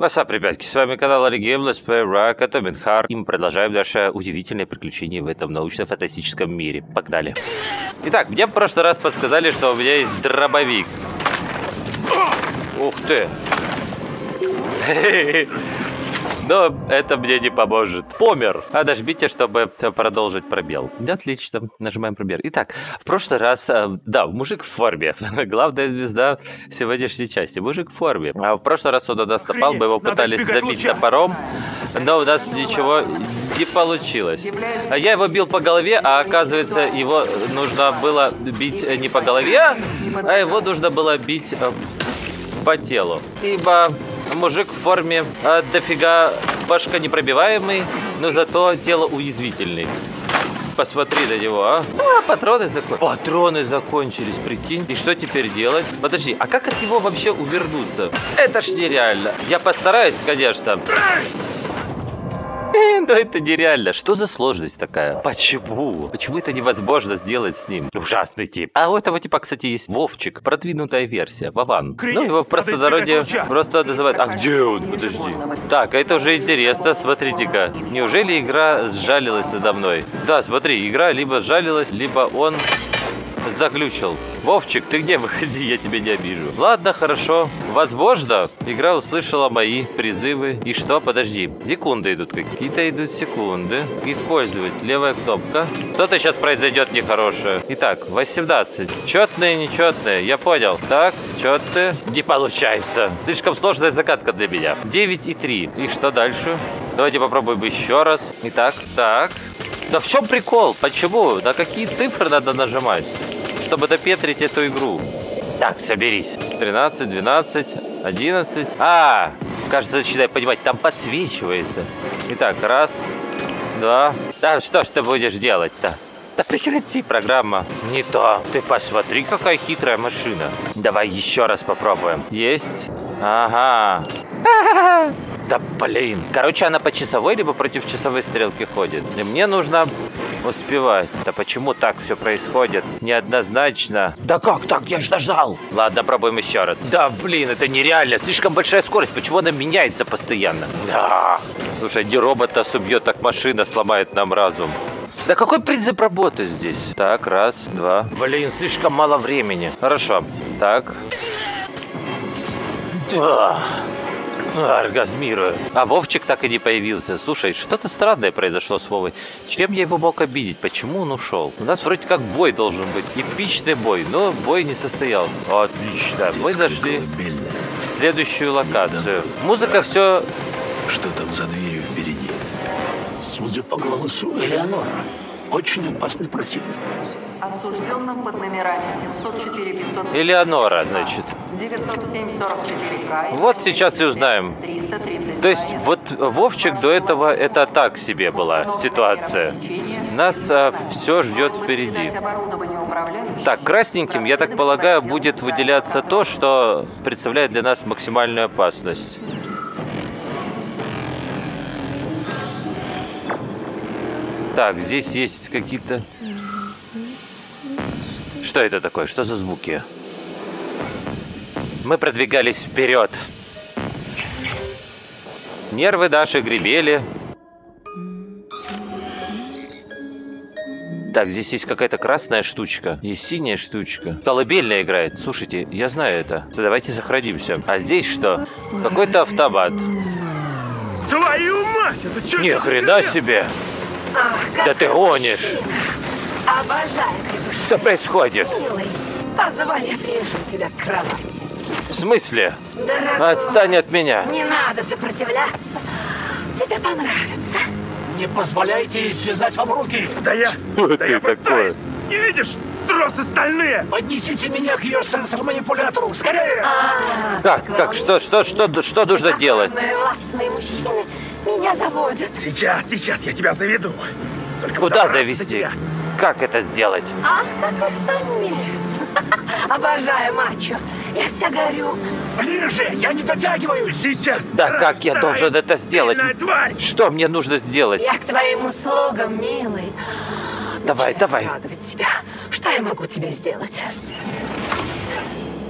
Васап, ребятки, с вами канал Оригейм, Let's Play Rock, это Минхар, и мы продолжаем наше удивительное приключение в этом научно-фантастическом мире. Погнали. Итак, мне в прошлый раз подсказали, что у меня есть дробовик. Ух ты. Но это мне не поможет. Помер. А нажмите, чтобы продолжить пробел. Да, отлично. Нажимаем пробел. Итак, в прошлый раз, э, да, мужик в форме. Главная звезда сегодняшней части. Мужик в форме. А в прошлый раз он на нас напал, мы его пытались забить топором, но у нас ничего не получилось. А я его бил по голове, а оказывается, его нужно было бить не по голове, а его нужно было бить э, по телу. Ибо мужик в форме а, дофига башка непробиваемый, но зато тело уязвительный. Посмотри на него, а. А, патроны закончились. Патроны закончились, прикинь. И что теперь делать? Подожди, а как от него вообще увернуться? Это ж нереально. Я постараюсь, конечно. Но это нереально. Что за сложность такая? Почему? Почему это невозможно сделать с ним? Ужасный тип. А у этого типа, кстати, есть Вовчик. Продвинутая версия. Вован. Ну, его просто народе просто называют. А где он? Подожди. Так, это уже интересно. Смотрите-ка. Неужели игра сжалилась надо мной? Да, смотри, игра либо сжалилась, либо он заглючил. Вовчик, ты где? Выходи, я тебя не обижу. Ладно, хорошо. Возможно, игра услышала мои призывы. И что? Подожди. Секунды идут. Какие-то идут секунды. Использовать. Левая кнопка. Что-то сейчас произойдет нехорошее. Итак, 18. Четные, нечетные. Я понял. Так, четные. Не получается. Слишком сложная закатка для меня. 9 и 3. И что дальше? Давайте попробуем еще раз. Итак, так. Да в чем прикол? Почему? На какие цифры надо нажимать, чтобы допетрить эту игру? Так, соберись. 13, 12, 11. А, кажется, начинаю понимать, там подсвечивается. Итак, раз, два. Да что ж ты будешь делать-то? Да прекрати, программа. Не то. Ты посмотри, какая хитрая машина. Давай еще раз попробуем. Есть. Ага. Да блин. Короче, она по часовой либо против часовой стрелки ходит. И мне нужно успевать. Да почему так все происходит? Неоднозначно. Да как так? Я же нажал. Ладно, пробуем еще раз. Да блин, это нереально. Слишком большая скорость. Почему она меняется постоянно? Да. Слушай, не робота убьет, так машина сломает нам разум. Да какой принцип работы здесь? Так, раз, два. Блин, слишком мало времени. Хорошо. Так. Да. Оргазмирую. А Вовчик так и не появился. Слушай, что-то странное произошло с Вовой. Чем я его мог обидеть? Почему он ушел? У нас вроде как бой должен быть. Эпичный бой, но бой не состоялся. Отлично. Мы зашли в следующую локацию. Музыка все... Что там за дверью впереди? Судя по голосу, Элеонора. Очень опасный противник. Осужденным под номерами 704 500 Элеонора, значит. 907 44 К. Вот сейчас и узнаем. 330 То есть вот Вовчик до этого это так себе была ситуация. Нас а, все ждет впереди. Так, красненьким, я так полагаю, будет выделяться то, что представляет для нас максимальную опасность. Так, здесь есть какие-то... Что это такое? Что за звуки? Мы продвигались вперед. Нервы Даши гребели. Так, здесь есть какая-то красная штучка. Есть синяя штучка. Колыбельная играет. Слушайте, я знаю это. Давайте сохранимся. А здесь что? Какой-то автомат. Твою мать! Это что? Ни хрена себе! Да ты гонишь! Обожаю крепыш, Что происходит? милый. Позволь, я привяжу тебя к кровати. В смысле? Дорогой, Отстань от меня. не надо сопротивляться. Тебе понравится. Не позволяйте ей связать вам руки. Да я... Что да ты я такое? Не видишь? Тросы стальные! Поднесите меня к ее сенсор-манипулятору. Скорее! Как? Как? Что? Что? Что? Что нужно делать? Властные мужчины меня заводят. Сейчас, сейчас я тебя заведу. Только Куда завести? Как это сделать? Ах, какой самец. Обожаю мачо. Я вся горю. Ближе! Я не дотягиваюсь! Сейчас! Да раз, как я должен это сделать? Что мне нужно сделать? Я к твоим услугам, милый. Давай, Начинаю давай. радовать тебя. Что я могу тебе сделать?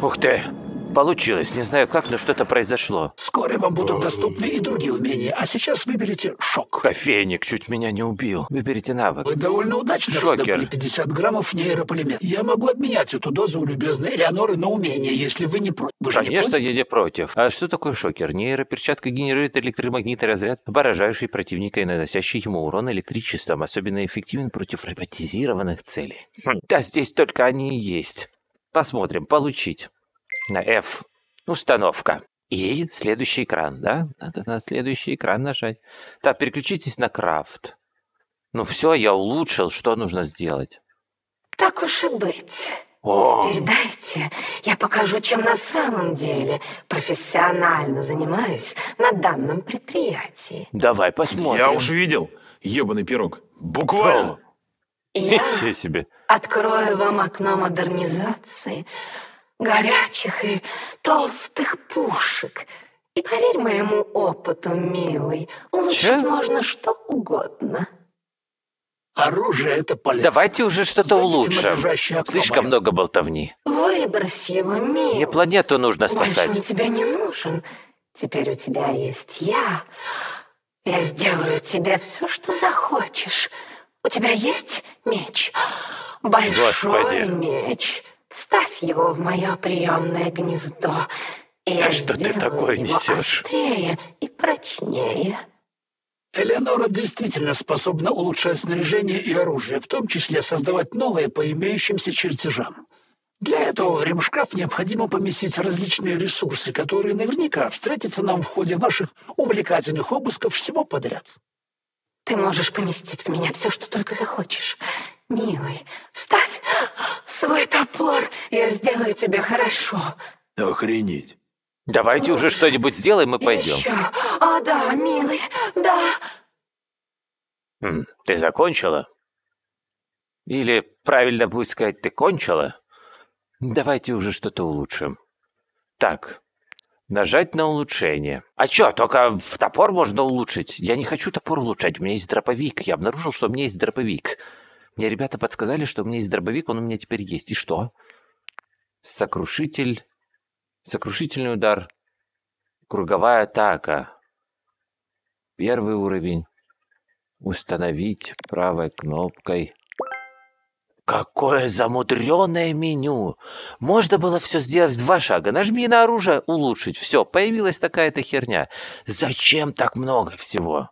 Ух ты! Получилось. Не знаю как, но что-то произошло. Вскоре вам будут доступны и другие умения, а сейчас выберите шок. Кофейник чуть меня не убил. Выберите навык. Вы довольно удачно Шокер. раздобыли 50 граммов нейрополимера. Я могу обменять эту дозу у любезной Элеоноры на умение, если вы не против. Вы же не Конечно, против? я не против. А что такое шокер? Нейроперчатка генерирует электромагнитный разряд, поражающий противника и наносящий ему урон электричеством, особенно эффективен против роботизированных целей. Хм, Да, здесь только они и есть. Посмотрим. Получить. На F. Установка. И следующий экран, да? Надо на следующий экран нажать. Так, переключитесь на крафт. Ну все, я улучшил. Что нужно сделать? Так уж и быть. О, Теперь дайте, я покажу, чем на самом деле профессионально занимаюсь на данном предприятии. давай посмотрим. Я уж видел, ебаный пирог. Буквально. Я Ничего себе. открою вам окно модернизации, горячих и толстых пушек. И поверь моему опыту, милый, улучшить Чё? можно что угодно. Оружие это полезно. Давайте уже что-то улучшим. Слишком много болтовни. Выбрось его, милый. Мне планету нужно Больше он спасать. тебе не нужен. Теперь у тебя есть я. Я сделаю тебе все, что захочешь. У тебя есть меч? Большой Господи. меч. Вставь его в мое приемное гнездо. И я Да что ты сделаю такое его несешь? острее и прочнее. Элеонора действительно способна улучшать снаряжение и оружие, в том числе создавать новые по имеющимся чертежам. Для этого в ремшкаф необходимо поместить различные ресурсы, которые наверняка встретятся нам в ходе ваших увлекательных обысков всего подряд. Ты можешь поместить в меня все, что только захочешь. Милый, ставь свой топор, я сделаю тебе хорошо. Охренеть. Давайте уже что-нибудь сделаем и пойдем. Еще. О, да, милый, да. Ты закончила? Или правильно будет сказать, ты кончила? Давайте уже что-то улучшим. Так, нажать на улучшение. А чё, только в топор можно улучшить? Я не хочу топор улучшать, у меня есть дробовик. Я обнаружил, что у меня есть дробовик. Мне ребята подсказали, что у меня есть дробовик, он у меня теперь есть. И что? Сокрушитель. Сокрушительный удар. Круговая атака. Первый уровень. Установить правой кнопкой. Какое замудренное меню! Можно было все сделать в два шага. Нажми на оружие, улучшить. Все, появилась такая-то херня. Зачем так много всего?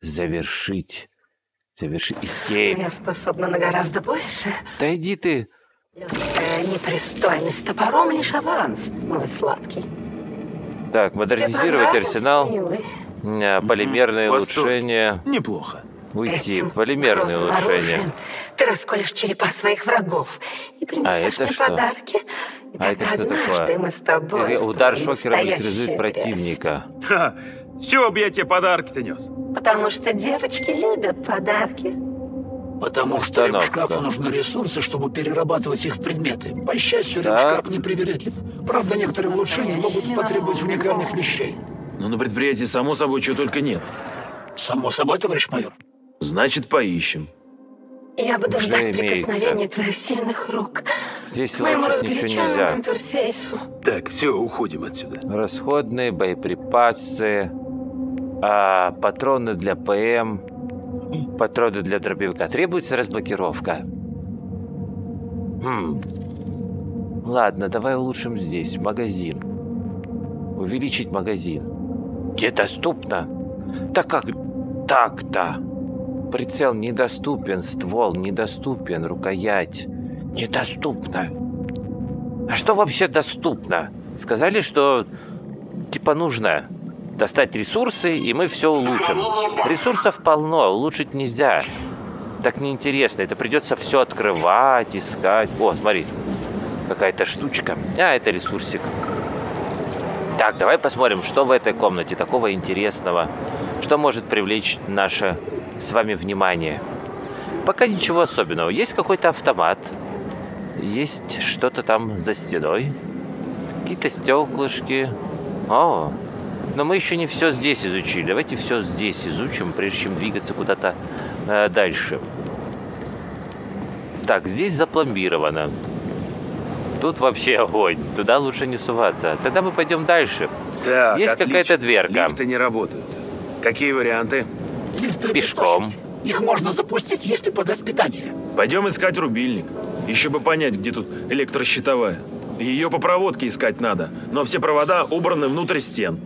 Завершить. Завершить. Escape. Я способна на гораздо больше. Да иди ты. Легкая непристойность с топором лишь аванс, мой сладкий. Так, модернизировать арсенал. милый? А, Полимерные Восторг. улучшения. Неплохо. Уйти. Этим Полимерные улучшения. Ты расколешь черепа своих врагов и принесешь это мне что? подарки. И А это что такое? мы с тобой Удар шокером грязь. противника. Ха, с чего бы я тебе подарки-то нес? Потому что девочки любят подарки. Потому что Установка. ремшкафу нужны ресурсы, чтобы перерабатывать их в предметы. По счастью, Так. ремшкаф непривередлив. Правда, некоторые улучшения могут потребовать уникальных вещей. Ну, на предприятии, само собой, чего только нет. Само собой, товарищ майор. Значит, поищем. Я буду Уже ждать прикосновения твоих сильных рук Здесь моему разгоряченному нельзя. интерфейсу. Так, все, уходим отсюда. Расходные боеприпасы, а, патроны для ПМ, патроны для дробовика. Требуется разблокировка. Хм. Ладно, давай улучшим здесь. Магазин. Увеличить магазин. Недоступно. Так как так-то? Прицел недоступен, ствол недоступен, рукоять недоступно. А что вообще доступно? Сказали, что типа нужно достать ресурсы, и мы все улучшим. Ресурсов полно, улучшить нельзя. Так неинтересно, это придется все открывать, искать. О, смотри, какая-то штучка. А, это ресурсик. Так, давай посмотрим, что в этой комнате такого интересного. Что может привлечь наше с вами внимание. Пока ничего особенного. Есть какой-то автомат. Есть что-то там за стеной. Какие-то стеклышки. О, но мы еще не все здесь изучили. Давайте все здесь изучим, прежде чем двигаться куда-то э, дальше. Так, здесь запломбировано. Тут вообще огонь. Туда лучше не суваться. Тогда мы пойдем дальше. Так, Есть какая-то дверка. Лифты не работают. Какие варианты? Лифты Пешком. Их можно запустить, если подать питание. Пойдем искать рубильник. Еще бы понять, где тут электрощитовая. Ее по проводке искать надо, но все провода убраны внутрь стен.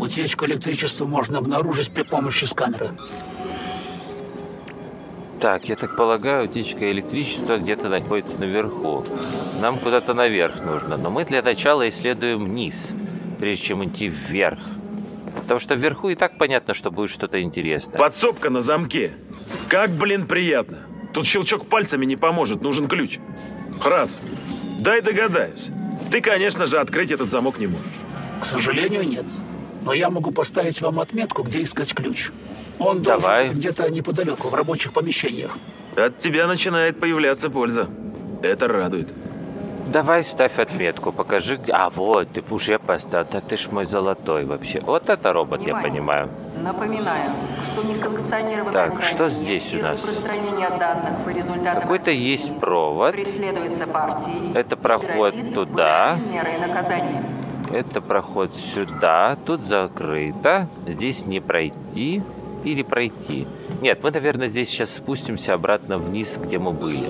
Утечку электричества можно обнаружить при помощи сканера. Так, я так полагаю, утечка электричества где-то находится наверху. Нам куда-то наверх нужно, но мы для начала исследуем вниз, прежде чем идти вверх. Потому что вверху и так понятно, что будет что-то интересное. Подсобка на замке. Как, блин, приятно. Тут щелчок пальцами не поможет, нужен ключ. Раз. Дай догадаюсь. Ты, конечно же, открыть этот замок не можешь. К сожалению, нет. Но я могу поставить вам отметку, где искать ключ. Он должен Давай. быть где-то неподалеку, в рабочих помещениях. От тебя начинает появляться польза. Это радует. Давай ставь отметку, покажи где... А, вот, ты уже поставил. Да ты ж мой золотой вообще. Вот это робот, я Внимание. понимаю. Напоминаю, что несанкционированное Так, что здесь у нас? распространение данных по результатам Какой-то есть провод. преследуется партией. Это проход туда. мерой наказания. Это проход сюда. Тут закрыто. Здесь не пройти. Или пройти. Нет, мы, наверное, здесь сейчас спустимся обратно вниз, где мы были.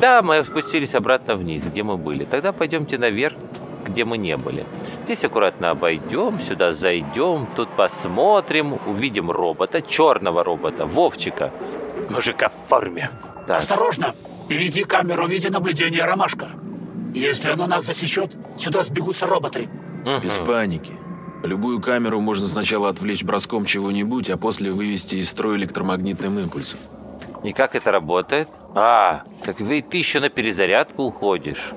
Да, мы спустились обратно вниз, где мы были. Тогда пойдемте наверх, где мы не были. Здесь аккуратно обойдем, сюда зайдем, тут посмотрим, увидим робота, черного робота, Вовчика. Мужика в форме. Так, Осторожно! Впереди камеру видеонаблюдения «Ромашка». Если она нас засечет, сюда сбегутся роботы. Без паники. Любую камеру можно сначала отвлечь броском чего-нибудь, а после вывести из строя электромагнитным импульсом. И как это работает? А, так вы, ты еще на перезарядку уходишь.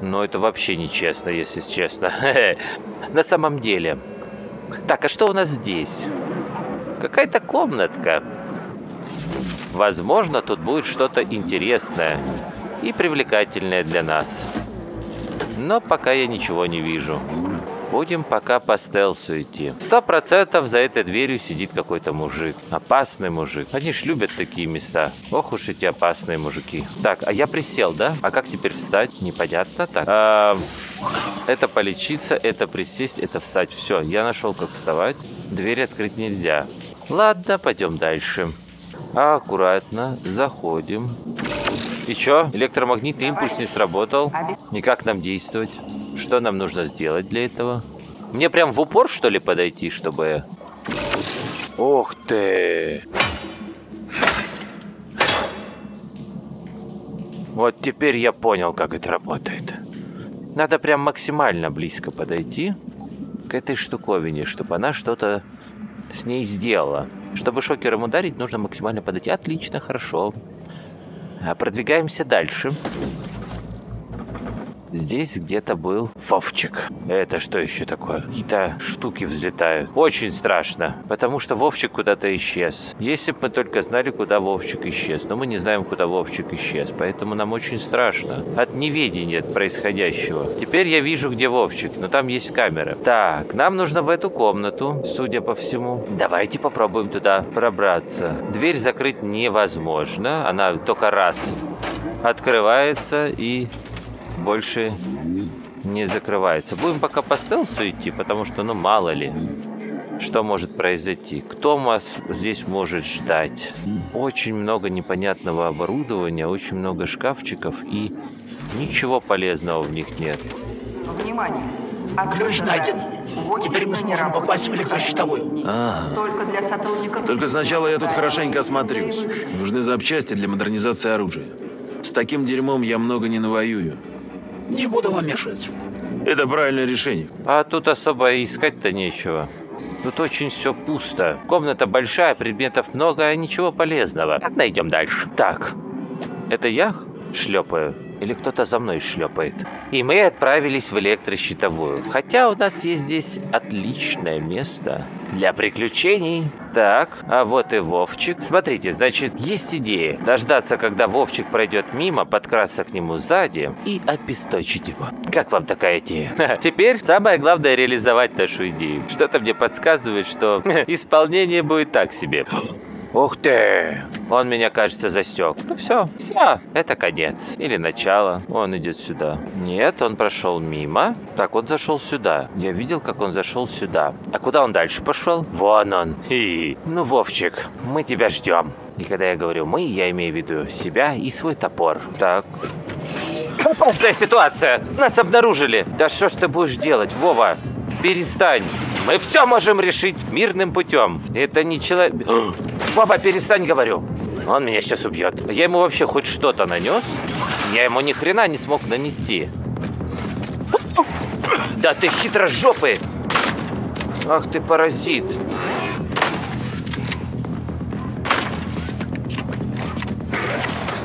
Но это вообще нечестно, если честно. На самом деле. Так, а что у нас здесь? Какая-то комнатка. Возможно, тут будет что-то интересное и привлекательное для нас. Но пока я ничего не вижу. Будем пока по стелсу идти. Сто процентов за этой дверью сидит какой-то мужик. Опасный мужик. Они ж любят такие места. Ох уж эти опасные мужики. Так, а я присел, да? А как теперь встать? Непонятно. Так. А, это полечиться, это присесть, это встать. Все, я нашел, как вставать. Дверь открыть нельзя. Ладно, пойдем дальше. Аккуратно заходим. И чё? Электромагнитный импульс не сработал. И как нам действовать? Что нам нужно сделать для этого? Мне прям в упор, что ли, подойти, чтобы... Ух ты! Вот теперь я понял, как это работает. Надо прям максимально близко подойти к этой штуковине, чтобы она что-то с ней сделала. Чтобы шокером ударить, нужно максимально подойти. Отлично, хорошо. А продвигаемся дальше. Здесь где-то был Вовчик. Это что еще такое? Какие-то штуки взлетают. Очень страшно, потому что Вовчик куда-то исчез. Если бы мы только знали, куда Вовчик исчез. Но мы не знаем, куда Вовчик исчез, поэтому нам очень страшно. От неведения от происходящего. Теперь я вижу, где Вовчик, но там есть камера. Так, нам нужно в эту комнату, судя по всему. Давайте попробуем туда пробраться. Дверь закрыть невозможно. Она только раз открывается и больше не закрывается. Будем пока по стелсу идти, потому что, ну, мало ли, что может произойти. Кто нас здесь может ждать? Очень много непонятного оборудования, очень много шкафчиков и ничего полезного в них нет. Внимание! Ключ найден. Теперь мы сможем неработающий попасть в электрощитовую. Ага. Только для сотрудников... Только сначала я тут хорошенько осмотрюсь. Нужны запчасти для модернизации оружия. С таким дерьмом я много не навоюю. Не буду вам мешать. Это правильное решение. А тут особо и искать-то нечего. Тут очень все пусто. Комната большая, предметов много, а ничего полезного. Ладно, идем дальше. Так, это я шлепаю? Или кто-то за мной шлепает? И мы отправились в электрощитовую. Хотя у нас есть здесь отличное место для приключений. Так, а вот и Вовчик. Смотрите, значит, есть идея. Дождаться, когда Вовчик пройдет мимо, подкрасться к нему сзади и опесточить его. Как вам такая идея? Теперь самое главное реализовать нашу идею. Что-то мне подсказывает, что исполнение будет так себе. Ух ты! Он меня, кажется, засек. Ну все, все, это конец. Или начало. Он идет сюда. Нет, он прошел мимо. Так, он зашел сюда. Я видел, как он зашел сюда. А куда он дальше пошел? Вон он. Хи. Ну, Вовчик, мы тебя ждем. И когда я говорю «мы», я имею в виду себя и свой топор. Так. Опасная ситуация! Нас обнаружили! Да что ж ты будешь делать, Вова? Перестань! Мы все можем решить мирным путем. Это не человек... Вова, перестань, говорю. Он меня сейчас убьет. Я ему вообще хоть что-то нанес? Я ему ни хрена не смог нанести. Да ты хитрожопый! Ах ты паразит!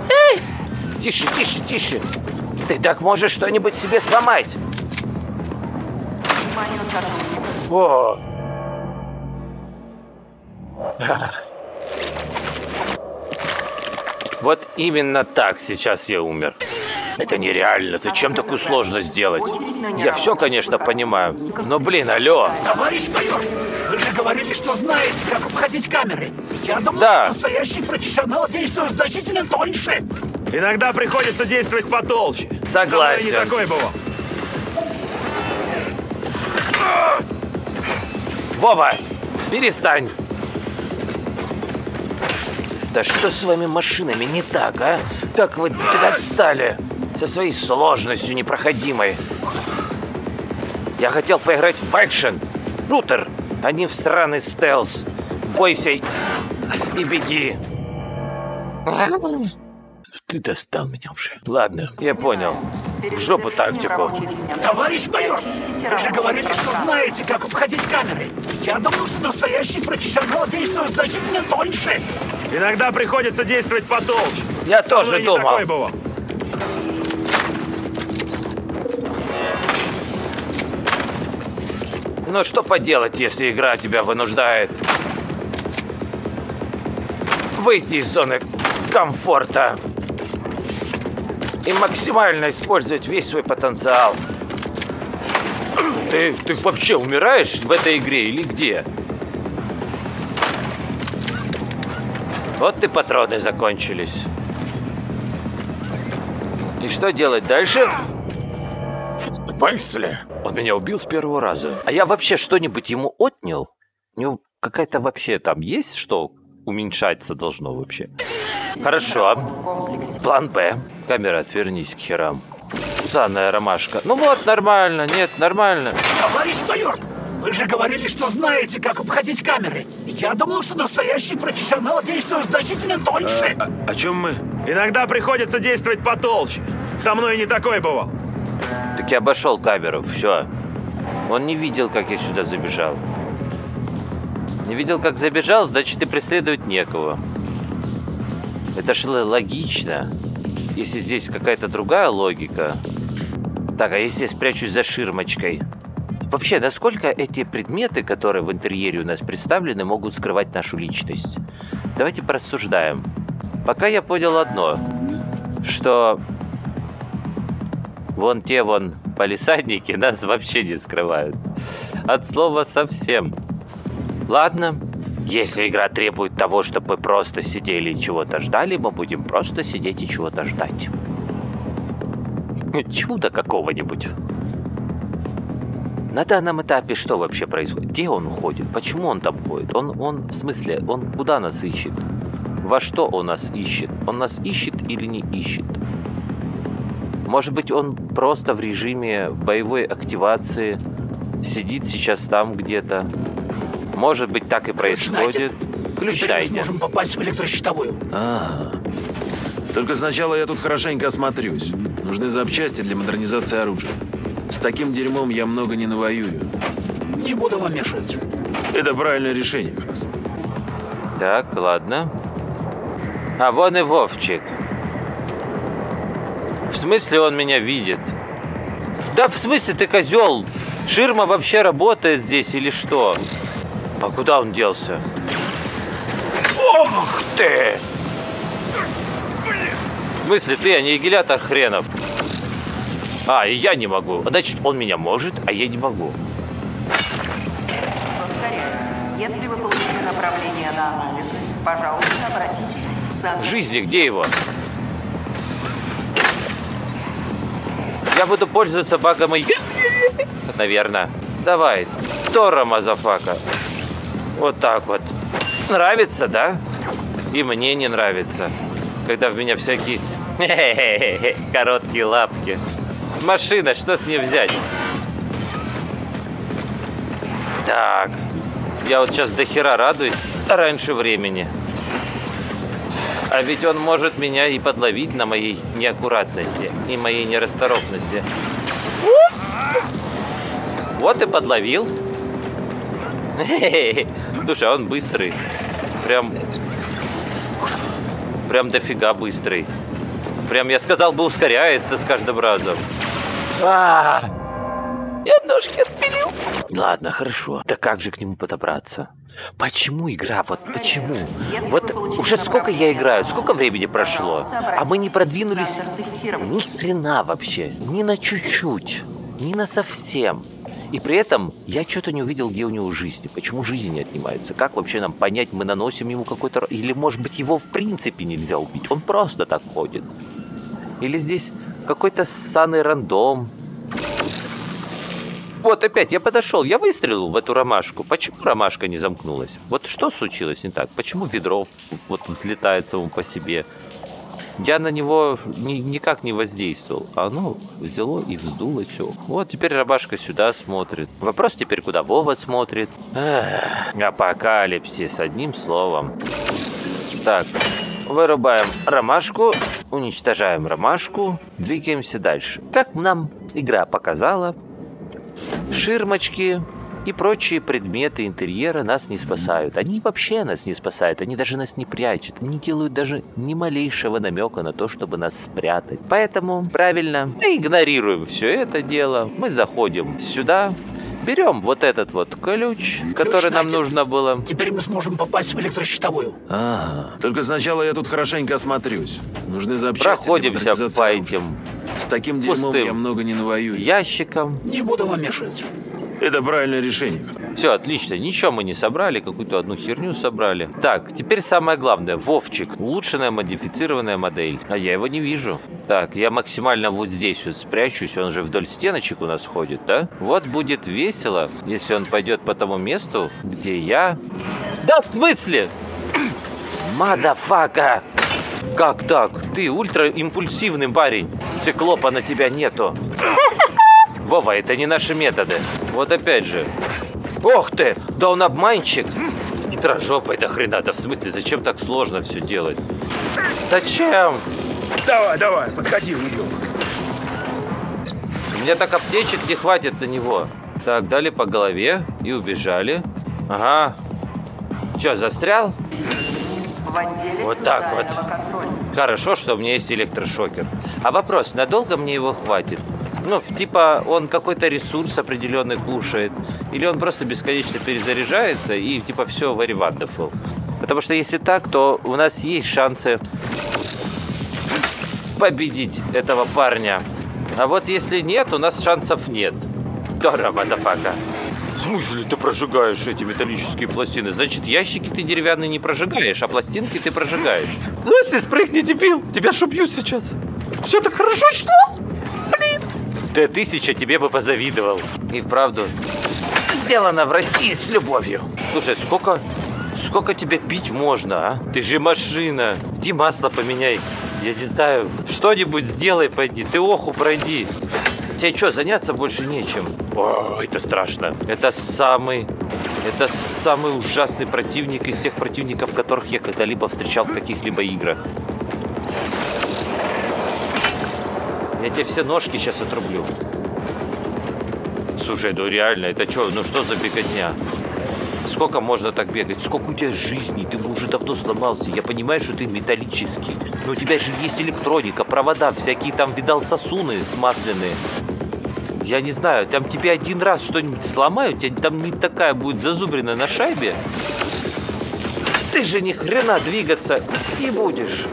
Эй! Тише, тише, тише! Ты так можешь что-нибудь себе сломать! Вниманию сотрудников. О! Вот именно так сейчас я умер. Это нереально. Зачем такую сложность делать? Я все, конечно, понимаю. Но, блин, алло. Товарищ майор, вы же говорили, что знаете, как обходить камеры. Я думал, Да. настоящий профессионал действует значительно тоньше. Иногда приходится действовать потолще. Согласен. Со не такой бывал. Вова, перестань. Да что с вами машинами не так, а? Как вы достали со своей сложностью непроходимой. Я хотел поиграть в экшен, шутер, а не в странный стелс. Бойся и беги. Ты достал меня уже. Ладно, я понял. В жопу тактику. Товарищ майор, вы же говорили, что знаете, как обходить камеры. Я думал, что настоящий профессионал действует значительно тоньше. Иногда приходится действовать потолще. Я Со тоже думал. такой бывал. Ну что поделать, если игра тебя вынуждает выйти из зоны комфорта и максимально использовать весь свой потенциал. Ты, ты вообще умираешь в этой игре или где? Вот и патроны закончились. И что делать дальше? В смысле? Он меня убил с первого раза. А я вообще что-нибудь ему отнял? У него какая-то вообще там есть, что уменьшаться должно вообще? Хорошо. План Б. Камера, отвернись к херам. Санная ромашка. Ну вот, нормально. Нет, нормально. Товарищ майор, вы же говорили, что знаете, как обходить камеры. Я думал, что настоящий профессионал действует значительно тоньше. А, о чем мы? Иногда приходится действовать потолще. Со мной не такой бывал. Так я обошел камеру. Все. Он не видел, как я сюда забежал. Не видел, как забежал, значит и преследовать некого. Это ж л- логично. Если здесь какая-то другая логика. Так, а если я спрячусь за ширмочкой? Вообще, насколько эти предметы, которые в интерьере у нас представлены, могут скрывать нашу личность? Давайте порассуждаем. Пока я понял одно, что вон те вон полисадники нас вообще не скрывают. От слова совсем. Ладно, если игра требует того, чтобы мы просто сидели и чего-то ждали, мы будем просто сидеть и чего-то ждать. Чуда какого-нибудь. На данном этапе что вообще происходит? Где он ходит? Почему он там ходит? Он, он, в смысле, он куда нас ищет? Во что он нас ищет? Он нас ищет или не ищет? Может быть, он просто в режиме боевой активации сидит сейчас там где-то. Может быть, так и происходит. Ключ Теперь мы сможем попасть в электрощитовую. Ага. Только сначала я тут хорошенько осмотрюсь. Нужны запчасти для модернизации оружия. С таким дерьмом я много не навоюю. Не буду вам мешать. Это правильное решение, как раз. Так, ладно. А вон и Вовчик. В смысле он меня видит? Да в смысле ты козел? Ширма вообще работает здесь или что? А куда он делся? Ох ты! В смысле ты, аннигилятор хренов? А, и я не могу. Значит, он меня может, а я не могу. Если вы получили направление на анализы, Пожалуйста, обратитесь в центр. Жизни, где его? Я буду пользоваться багом и... Наверное. Давай. Тора, motherfucker. Вот так вот. Нравится, да? И мне не нравится. Когда в меня всякие... Короткие лапки. Машина, что с ней взять? Так. Я вот сейчас до хера радуюсь раньше времени. А ведь он может меня и подловить на моей неаккуратности и моей нерасторопности. Вот и подловил. Слушай, а он быстрый. Прям... Прям дофига быстрый. Прям, я сказал бы, ускоряется с каждым разом. А! Я ножки отпилил. Ладно, хорошо. Да как же к нему подобраться? Почему игра? Вот почему? Вот уже сколько я играю, сколько времени прошло, а мы не продвинулись ни хрена вообще, ни на чуть-чуть, ни на совсем. И при этом я что-то не увидел, где у него жизни. Почему жизни не отнимаются? Как вообще нам понять, мы наносим ему какой-то... Или, может быть, его в принципе нельзя убить? Он просто так ходит. Или здесь какой-то ссаный рандом. Вот опять я подошел, я выстрелил в эту ромашку. Почему ромашка не замкнулась? Вот что случилось не так? Почему ведро вот взлетает само по себе? Я на него ни, никак не воздействовал. А оно взяло и вздуло все. Вот теперь рабашка сюда смотрит. Вопрос теперь, куда Вова смотрит. Эх, апокалипсис, одним словом. Так, вырубаем ромашку, уничтожаем ромашку, двигаемся дальше. Как нам игра показала, ширмочки и прочие предметы интерьера нас не спасают. Они вообще нас не спасают, они даже нас не прячут, не делают даже ни малейшего намека на то, чтобы нас спрятать. Поэтому, правильно, мы игнорируем все это дело, мы заходим сюда, берем вот этот вот ключ, который нам найден. нужно было. Теперь мы сможем попасть в электрощитовую. Ага. Только сначала я тут хорошенько осмотрюсь. Нужны запчасти Проходимся по этим С таким дерьмом я много не навоюю. ящикам. Не буду вам мешать. Это правильное решение. Все, отлично. Ничего мы не собрали, какую-то одну херню собрали. Так, теперь самое главное. Вовчик. Улучшенная модифицированная модель. А я его не вижу. Так, я максимально вот здесь вот спрячусь. Он же вдоль стеночек у нас ходит, да? Вот будет весело, если он пойдет по тому месту, где я... Да в смысле? Мадафака! Как так? Ты ультраимпульсивный парень. Циклопа на тебя нету. Вова, это не наши методы. Вот опять же. Ох ты, да он обманщик. Хитрожопый до хрена. Да в смысле, зачем так сложно все делать? Зачем? Давай, давай, подходи, уйдем. У меня так аптечек не хватит на него. Так, дали по голове и убежали. Ага. Че, застрял? В отделе Вот так вот. контроля. Хорошо, что у меня есть электрошокер. А вопрос, надолго мне его хватит? Ну, типа, он какой-то ресурс определенный кушает, или он просто бесконечно перезаряжается и типа все very wonderful. Потому что если так, то у нас есть шансы победить этого парня. А вот если нет, у нас шансов нет. Дора, motherfucker. В смысле ты прожигаешь эти металлические пластины? Значит, ящики ты деревянные не прожигаешь, а пластинки ты прожигаешь. Ну, если спрыгни, дебил, тебя ж убьют сейчас. Все так хорошо шло? Блин. Т-1000 тебе бы позавидовал. И вправду, сделано в России с любовью. Слушай, сколько, сколько тебе пить можно, а? Ты же машина. Иди масло поменяй. Я не знаю, что-нибудь сделай, пойди. Ты оху пройди. Тебе что, заняться больше нечем? О, это страшно. Это самый... Это самый ужасный противник из всех противников, которых я когда-либо встречал в каких-либо играх. Я тебе все ножки сейчас отрублю. Слушай, ну реально, это что, ну что за беготня? Сколько можно так бегать? Сколько у тебя жизней? Ты бы уже давно сломался. Я понимаю, что ты металлический. Но у тебя же есть электроника, провода, всякие там, видал, сосуны смасленные. Я не знаю, там тебе один раз что-нибудь сломают, там не такая будет зазубрина на шайбе. Ты же ни хрена двигаться не будешь.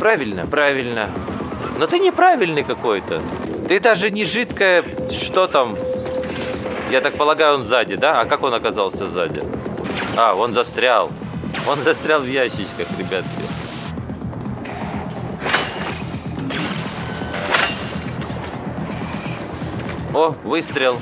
Правильно, правильно. Но ты неправильный какой-то. Ты даже не жидкая, что там? Я так полагаю, он сзади, да? А как он оказался сзади? А, он застрял. Он застрял в ящичках, ребятки. О, выстрел.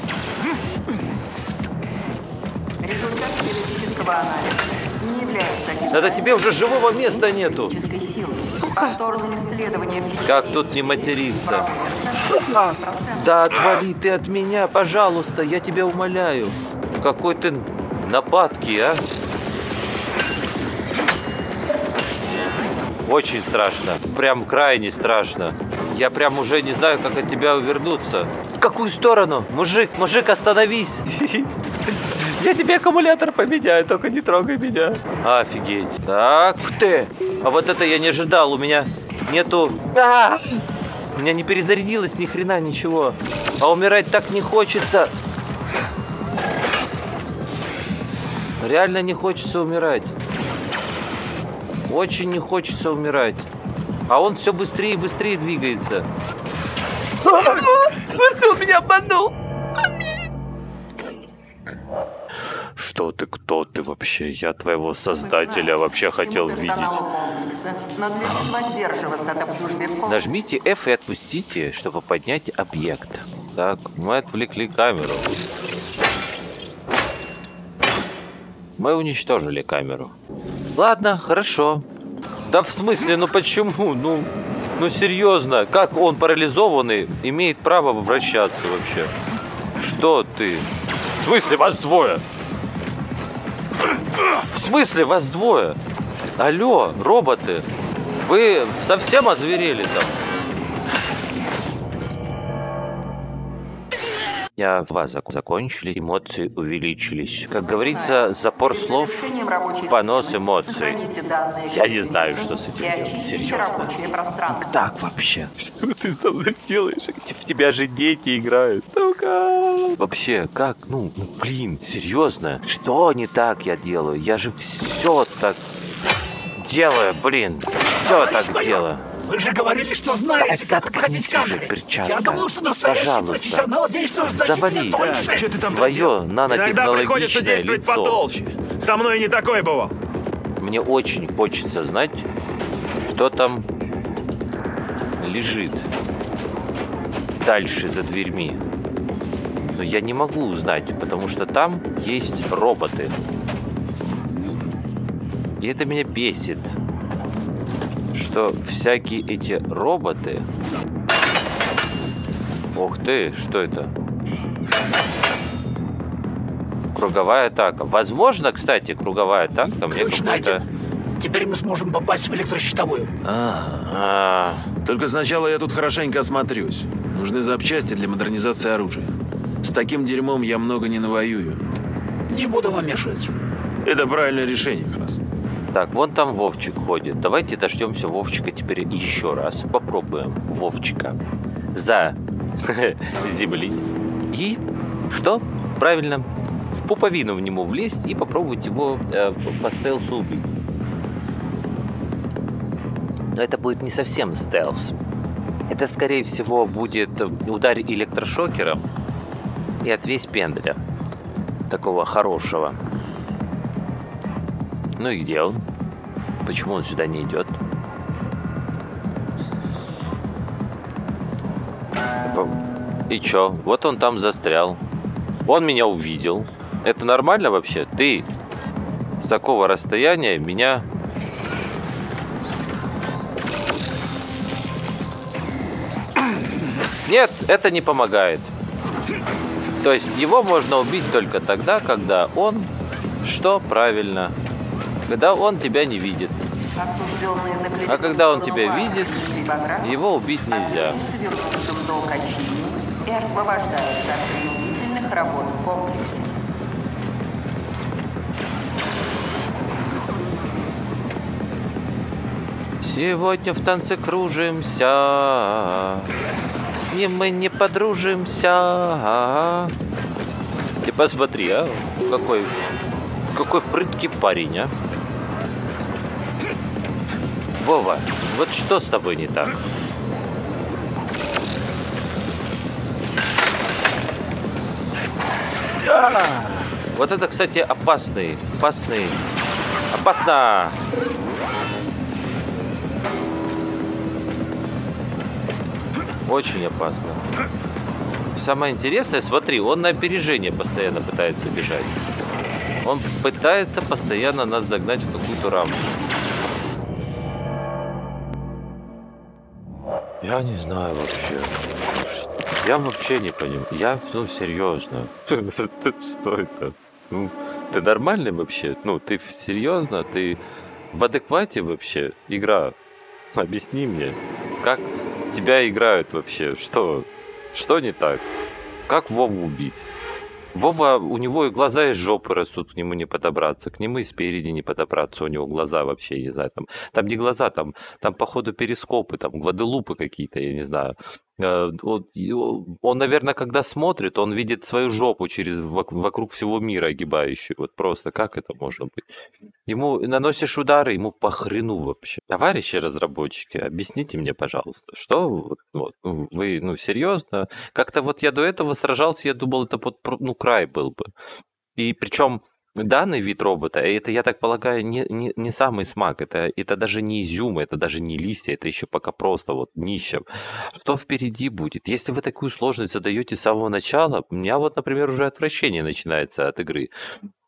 Результат анализа не является Это тебе уже живого места нету. силы. В течение Как тут не материться? Да отвали ты от меня, пожалуйста, я тебя умоляю. Какой ты нападки, а? Очень страшно, прям крайне страшно. Я прям уже не знаю, как от тебя увернуться. В какую сторону? Мужик, мужик, остановись. Я тебе аккумулятор поменяю, только не трогай меня. Офигеть. Так, ты. А вот это я не ожидал, у меня нету... А! У меня не перезарядилось ни хрена ничего. А умирать так не хочется. Реально не хочется умирать. Очень не хочется умирать. А он все быстрее и быстрее двигается. Смотри, он меня обманул. Что ты, кто ты вообще? Я твоего создателя вообще хотел видеть. Нажмите F и отпустите, чтобы поднять объект. Так, мы отвлекли камеру. Мы уничтожили камеру. Ладно, хорошо. Да в смысле, ну почему? Ну, ну серьезно, как он парализованный имеет право вращаться вообще? Что ты? В смысле вас двое? В смысле вас двое? Алло, роботы, вы совсем озверели там? Я вас зак- закончили, эмоции увеличились. Как говорится, запор слов, понос эмоций. Я не знаю, что с этим делать, серьезно. пространство. Так вообще. Что ты со мной делаешь? В тебя же дети играют. Ну-ка. Вообще, как? Ну, ну, блин, серьезно? Что не так я делаю? Я же все так делаю, блин. Все Товарищ так майор, делаю. Вы же говорили, что знаете, Да как обходить камеры. перчатка. Я думал, что настоящий Пожалуйста. профессионал действует Завали. тоньше. Что ты там Свое? Иногда приходится нанотехнологичное действовать лицо. потолще. Со мной не такой бывал. Мне очень хочется знать, что там лежит дальше за дверьми. Но я не могу узнать, потому что там есть роботы. И это меня бесит, что всякие эти роботы... Ух ты, что это? Круговая атака. Возможно, кстати, круговая атака мне Ключ найден. Теперь мы сможем попасть в электрощитовую. А, Только сначала я тут хорошенько осмотрюсь. Нужны запчасти для модернизации оружия. С таким дерьмом я много не навоюю. Не буду вам мешать. Это правильное решение, Храс. Так, вон там Вовчик ходит. Давайте дождемся Вовчика теперь еще раз. Попробуем Вовчика за землить. И что? Правильно, в пуповину в него влезть и попробовать его э, по стелсу убить. Но это будет не совсем стелс. Это, скорее всего, будет удар электрошокером и отвесь пенделя. Такого хорошего. Ну и где он? Почему он сюда не идет? И чё? Вот он там застрял. Он меня увидел. Это нормально вообще? Ты с такого расстояния меня... Нет, это не помогает. То есть его можно убить только тогда, когда он... Что правильно? Когда он тебя не видит. А когда он тебя видит, Его убить нельзя. Сегодня в танце кружимся, с ним мы не подружимся. Ты посмотри, а, какой, какой прыткий парень, а. Вова, вот что с тобой не так? Вот это, кстати, опасный, опасный Опасно! Очень опасно. Самое интересное, смотри, он на опережение постоянно пытается бежать. Он пытается постоянно нас загнать в какую-то рамку. Я не знаю вообще. Я вообще не понимаю. Я, ну, серьезно. Что это? Ну, ты нормальный вообще? Ну, ты серьезно? Ты в адеквате вообще? Игра. Объясни мне, как тебя играют вообще? Что? Что не так? Как Вову убить? Вова, у него и глаза из жопы растут, к нему не подобраться, к нему и спереди не подобраться, у него глаза вообще, не знаю, там, там не глаза, там, там походу перископы, там гваделупы какие-то, я не знаю. Э, вот, он, наверное, когда смотрит, он видит свою жопу через вокруг всего мира огибающую. Вот просто как это можно быть? Ему наносишь удары, ему похрену вообще. Товарищи разработчики, объясните мне, пожалуйста, что вот, ну, вы, ну, серьезно? Как-то вот я до этого сражался, я думал, это вот, ну, край был бы. И причем данный вид робота, это, я так полагаю, не, не, не самый смак, это, это даже не изюм, это даже не листья, это еще пока просто вот днище. Что впереди будет? Если вы такую сложность задаете с самого начала, у меня вот, например, уже отвращение начинается от игры.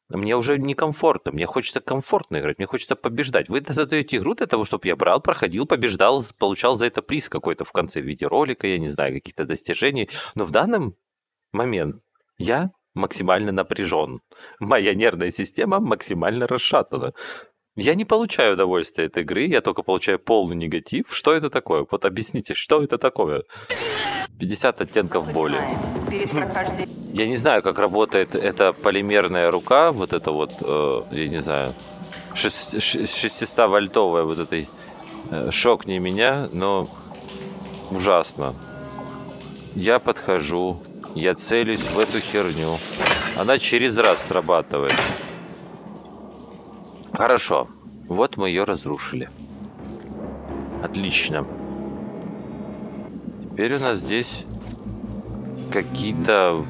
Мне уже некомфортно, мне хочется комфортно играть, мне хочется побеждать. Вы задаете игру для того, чтобы я брал, проходил, побеждал, получал за это приз какой-то в конце видеоролика, я не знаю, каких-то достижений. Но в данный момент я максимально напряжен. Моя нервная система максимально расшатана. Я не получаю удовольствия от игры, я только получаю полный негатив. Что это такое? Вот объясните, что это такое? 50 оттенков боли. Я не знаю, как работает эта полимерная рука, вот это вот, э, я не знаю, 600-вольтовая вот этой э, шокни меня, но ужасно. Я подхожу, я целюсь в эту херню. Она через раз срабатывает. Хорошо. Вот мы ее разрушили. Отлично. Теперь у нас здесь какие-то...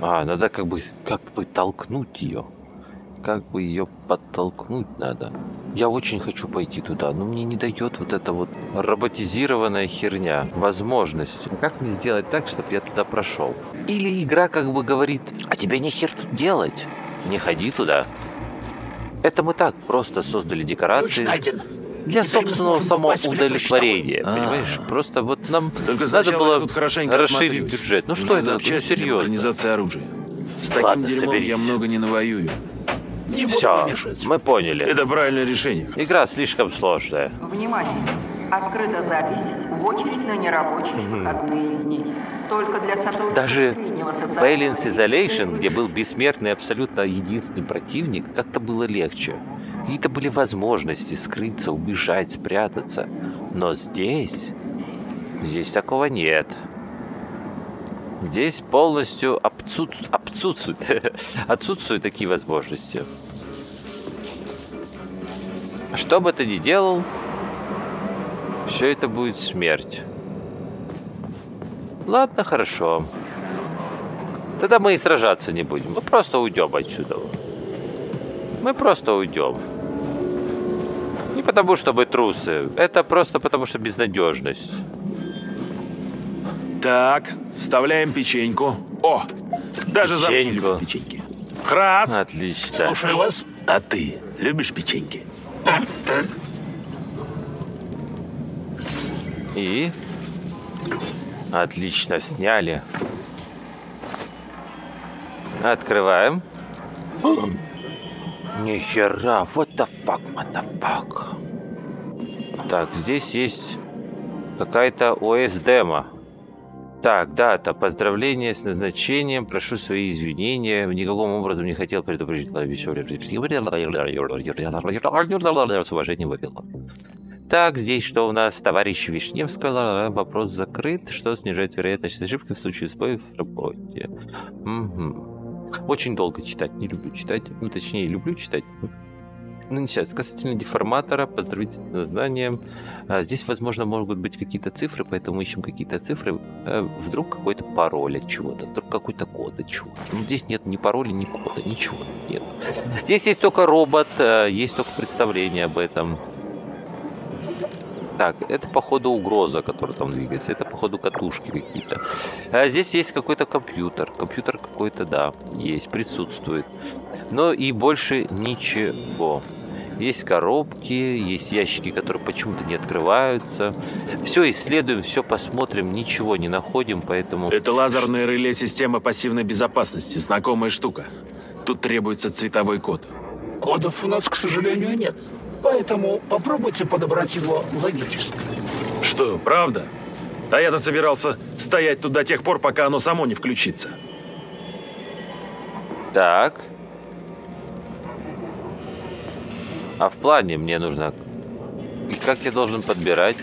А, надо как бы, как бы толкнуть ее как бы ее подтолкнуть надо. Я очень хочу пойти туда, но мне не дает вот эта вот роботизированная херня возможности. Как мне сделать так, чтобы я туда прошел? Или игра как бы говорит, а тебе не хер тут делать, не ходи туда. Это мы так просто создали декорации для Теперь собственного самоудовлетворения, понимаешь? Просто вот нам Только надо было расширить бюджет. Ну что это? Ну, серьезно. Организация оружия. С таким Ладно, дерьмом соберись. я много не навоюю. Не Все, мы поняли. Это правильное решение. Игра слишком сложная. Внимание! Открыта запись в очередь на нерабочие выходные дни. Только для сотрудников Даже в Aliens Isolation, где был бессмертный абсолютно единственный противник, как-то было легче. Какие-то были возможности скрыться, убежать, спрятаться. Но здесь... Здесь такого нет. Здесь полностью отсутствуют такие возможности. Что бы ты ни делал, все это будет смерть. Ладно, хорошо. Тогда мы и сражаться не будем. Мы просто уйдем отсюда. Мы просто уйдем. Не потому, что мы трусы. Это просто потому, что безнадежность. Так, вставляем печеньку. О, даже Печеньку. печеньки. Раз. Отлично. Слушаю вас. А ты любишь печеньки? И... Отлично, сняли. Открываем. Нихера, what the fuck, motherfuck. Так, здесь есть какая-то ОС-демо. Так, дата. Поздравление с назначением. Прошу свои извинения. Никаким образом не хотел предупредить С уважением Вавилон. Так, здесь что у нас? Товарищ Вишневского. ла-ла-ла, Вопрос закрыт. Что снижает вероятность ошибки в случае сбоев в работе. Мгм. Очень долго читать. Не люблю читать. Ну, точнее, люблю читать. Ну, не сейчас. Касательно деформатора, поздравительное знание. А, здесь, возможно, могут быть какие-то цифры, поэтому ищем какие-то цифры. А, вдруг какой-то пароль от чего-то, вдруг какой-то код от чего-то. Ну, здесь нет ни пароля, ни кода, ничего нет. Здесь есть только робот, а, есть только представление об этом. Так, это походу угроза, которая там двигается. Это походу катушки какие-то. А здесь есть какой-то компьютер. Компьютер какой-то, да, есть, присутствует. Но и больше ничего. Есть коробки, есть ящики, которые почему-то не открываются. Все исследуем, все посмотрим, ничего не находим, поэтому... Это лазерное реле системы пассивной безопасности. Знакомая штука. Тут требуется цветовой код. Кодов у нас, к сожалению, нет. Поэтому попробуйте подобрать его логически. Что, правда? А я-то собирался стоять тут до тех пор, пока оно само не включится. Так. А в плане мне нужно... И как я должен подбирать?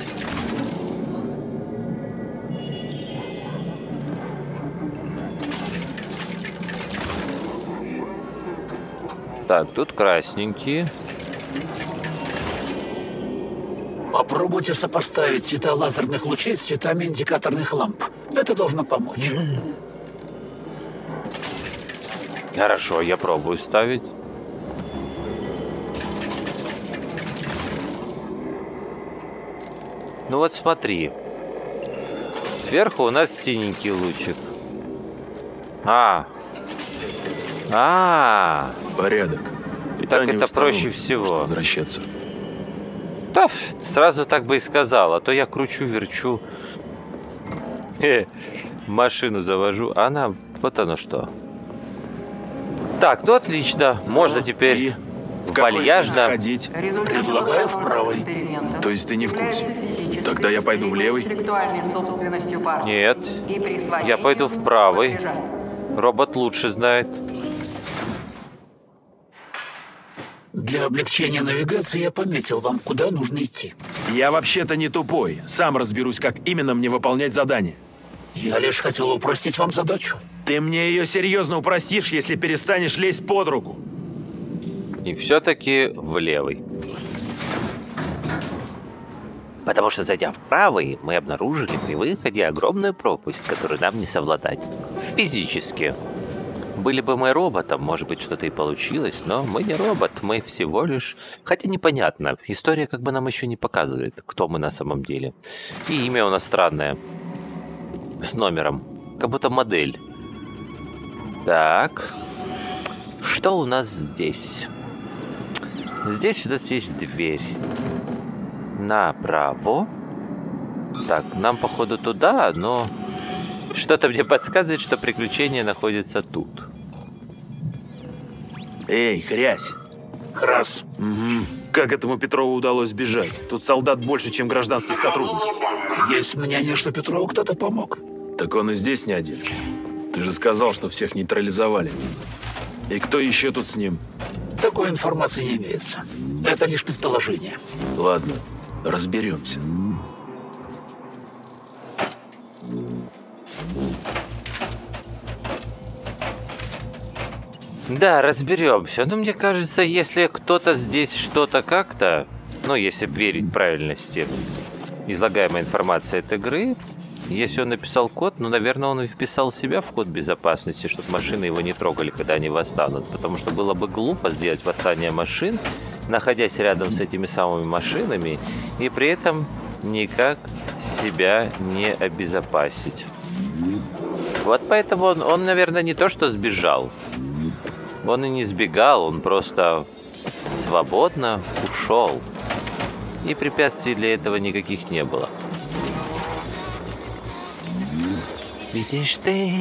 Так, тут красненькие. Попробуйте сопоставить цвета лазерных лучей с цветами индикаторных ламп. Это должно помочь. Хорошо, я пробую ставить. Ну вот смотри. Сверху у нас синенький лучик. А. А. Порядок. Так Питание это установлено. проще всего. Возвращаться. Да, сразу так бы и сказал, а то я кручу, верчу. Хе, машину завожу, а она, вот оно что. Так, ну отлично, можно И теперь в вальяжно. Результаты Предлагаю в экспериментов То есть ты не в курсе? Тогда я пойду в левый? Нет, я пойду в правый. робот лучше знает. Для облегчения навигации я пометил вам, куда нужно идти. Я вообще-то не тупой. Сам разберусь, как именно мне выполнять задание. Я лишь хотел упростить вам задачу. Ты мне ее серьезно упростишь, если перестанешь лезть под руку. И все-таки в левый. Потому что, зайдя в правый, мы обнаружили при выходе огромную пропасть, которую нам не совладать. Физически. Были бы мы роботом, может быть, что-то и получилось, но мы не робот, мы всего лишь... Хотя непонятно, история как бы нам еще не показывает, кто мы на самом деле. И имя у нас странное. С номером. Как будто модель. Так. Что у нас здесь? Здесь у нас есть дверь. Направо. Так, нам походу туда, но что-то мне подсказывает, что приключение находится тут. Эй, хрясь. Раз. Угу. Как этому Петрову удалось сбежать? Тут солдат больше, чем гражданских сотрудников. Есть мнение, что Петрову кто-то помог. Так он и здесь не один. Ты же сказал, что всех нейтрализовали. И кто еще тут с ним? Такой информации не имеется. Это лишь предположение. Ладно, разберемся. Да, разберемся. Но мне кажется, если кто-то здесь что-то как-то, ну, если верить правильности излагаемой информации этой игры, если он написал код, ну, наверное, он и вписал себя в код безопасности, чтобы машины его не трогали, когда они восстанут. Потому что было бы глупо сделать восстание машин, находясь рядом с этими самыми машинами, и при этом никак себя не обезопасить. Вот поэтому он, он, наверное, не то что сбежал. Он и не сбегал, он просто свободно ушел. И препятствий для этого никаких не было. Видишь ты?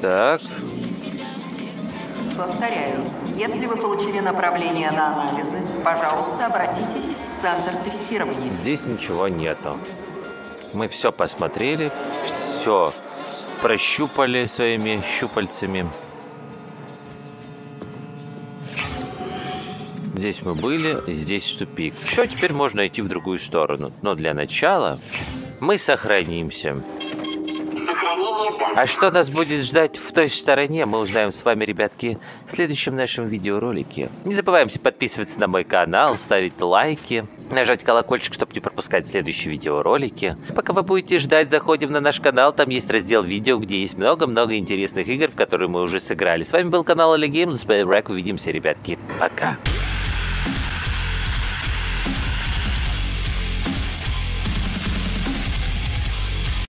Так, Повторяю, если вы получили направление на анализы, пожалуйста, обратитесь центр тестирования. здесь ничего нету. Мы все посмотрели, все прощупали своими щупальцами. Здесь мы были, здесь тупик. Все, теперь можно идти в другую сторону. Но для начала мы сохранимся. А что нас будет ждать в той стороне, мы узнаем с вами, ребятки, в следующем нашем видеоролике. Не забываемся подписываться на мой канал, ставить лайки, нажать колокольчик, чтобы не пропускать следующие видеоролики. Пока вы будете ждать, заходим на наш канал, там есть раздел видео, где есть много-много интересных игр, в которые мы уже сыграли. С вами был канал Олег Гейм, Увидимся, ребятки. Пока.